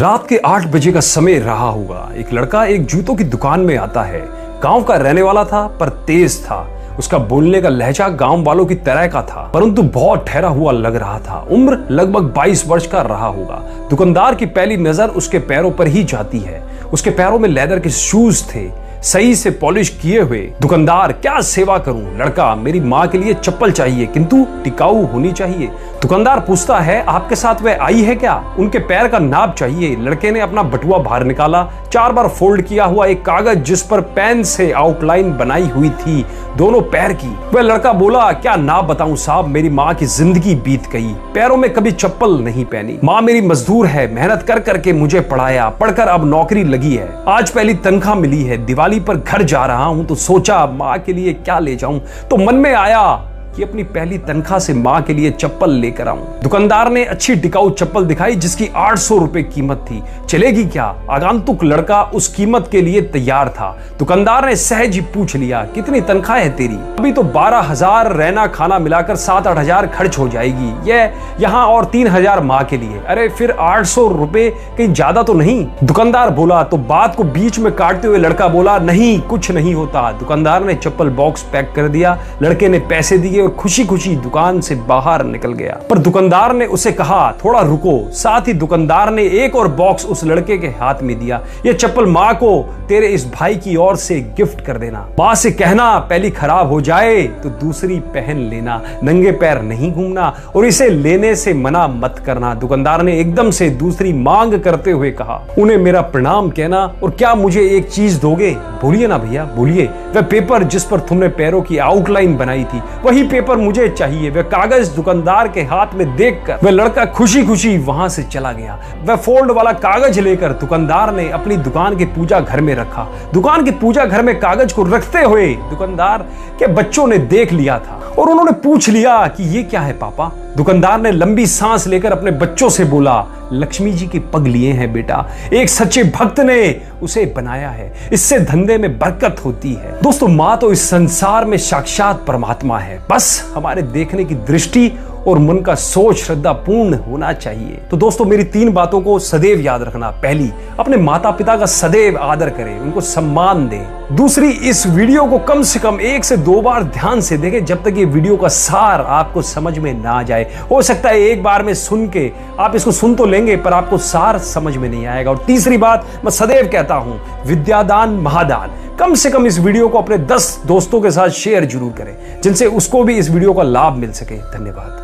रात के आठ बजे का समय रहा होगा। एक लड़का एक जूतों की दुकान में आता है। गाँव का रहने वाला था, पर तेज था। उसका बोलने का लहजा गाँव वालों की तरह का था, परंतु बहुत ठहरा हुआ लग रहा था। उम्र लगभग 22 वर्ष का रहा होगा। दुकानदार की पहली नज़र उसके पैरों पर ही जाती है। उसके पैरों में लेदर के शूज़ थे। सही से पॉलिश किए हुए, दुकानदार, क्या सेवा करूँ? लड़का, मेरी माँ के लिए चप्पल चाहिए, किंतु टिकाऊ होनी चाहिए। दुकानदार पूछता है, आपके साथ वह आई है क्या? उनके पैर का नाप चाहिए। लड़के ने अपना बटुआ बाहर निकाला, चार बार फोल्ड किया हुआ एक कागज़ जिस पर पेन से आउटलाइन बनाई हुई थी, दोनों पैर की। वह लड़का बोला, क्या नाप बताऊँ साहब, मेरी माँ की ज़िंदगी बीत गई। पैरों में कभी चप्पल नहीं पहनी। माँ मेरी मजदूर है, मेहनत कर करके मुझे पढ़ाया, पढ़कर अब नौकरी लगी है। आज पहली तनख्वाह मिली है, दिवाली पर घर जा रहा हूँ तो सोचा, माँ के लिए क्या ले जाऊँ? तो मन में आया कि अपनी पहली तनख्वाह से माँ के लिए चप्पल लेकर आऊँ। दुकानदार ने अच्छी टिकाऊ चप्पल दिखाई, जिसकी आठ सौ रुपए कीमत थी। चलेगी क्या? आगंतुक लड़का उस कीमत के लिए तैयार था। दुकानदार ने सहज ही पूछ लिया, कितनी तनख्वाह है तेरी? अभी तो बारह हज़ार रहना खाना मिलाकर सात आठ हज़ार खर्च हो जाएगी। यह यहाँ और तीन हज़ार माँ के लिए। अरे फिर आठ सौ रुपए कहीं ज़्यादा तो नहीं? दुकानदार बोला तो बात को बीच में काटते हुए लड़का बोला, नहीं, कुछ नहीं होता। दुकानदार ने चप्पल बॉक्स पैक कर दिया। लड़के ने पैसे दिए और खुशी खुशी दुकान से बाहर निकल गया। पर दुकानदार ने उसे कहा, थोड़ा रुको। साथ ही दुकानदार ने एक और बॉक्स उस लड़के के हाथ में दिया। ये चप्पल माँ को तेरे इस भाई की ओर से गिफ्ट कर देना। माँ से कहना, पहली खराब हो जाए तो दूसरी पहन लेना। नंगे पैर नहीं घूमना और इसे लेने से मना मत करना। दुकानदार ने एकदम से दूसरी मांग करते हुए कहा, उन्हें मेरा प्रणाम कहना और क्या मुझे एक चीज़ दोगे? बोलिए ना भैया, बोलिए। वह पेपर जिस पर तुमने पैरों की आउटलाइन बनाई थी, वही पेपर मुझे चाहिए। वह कागज़ दुकानदार के हाथ में देखकर वह लड़का खुशी खुशी वहाँ से चला गया। वह फोल्ड वाला कागज़ लेकर दुकानदार ने अपनी दुकान के पूजा घर में रखा। दुकान के पूजा घर में कागज़ को रखते हुए दुकानदार के बच्चों ने देख लिया था और उन्होंने पूछ लिया कि ये क्या है पापा? दुकानदार ने लंबी सांस लेकर अपने बच्चों से बोला, लक्ष्मी जी के पग लिए हैं बेटा। एक सच्चे भक्त ने उसे बनाया है। इससे धंधे में बरकत होती है। दोस्तों, माँ तो इस संसार में साक्षात परमात्मा है। बस हमारे देखने की दृष्टि और मन का सोच श्रद्धा पूर्ण होना चाहिए। तो दोस्तों, मेरी तीन बातों को सदैव याद रखना। पहली, अपने माता पिता का सदैव आदर करें, उनको सम्मान दें। दूसरी, इस वीडियो को कम से कम एक से दो बार ध्यान से देखें, जब तक ये वीडियो का सार आपको समझ में ना जाए। हो सकता है एक बार में सुन के आप इसको सुन तो लेंगे, पर आपको सार समझ में नहीं आएगा। और तीसरी बात, मैं सदैव कहता हूँ, विद्यादान महादान। कम से कम इस वीडियो को अपने दस दोस्तों के साथ शेयर ज़रूर करें, जिनसे उसको भी इस वीडियो का लाभ मिल सके। धन्यवाद।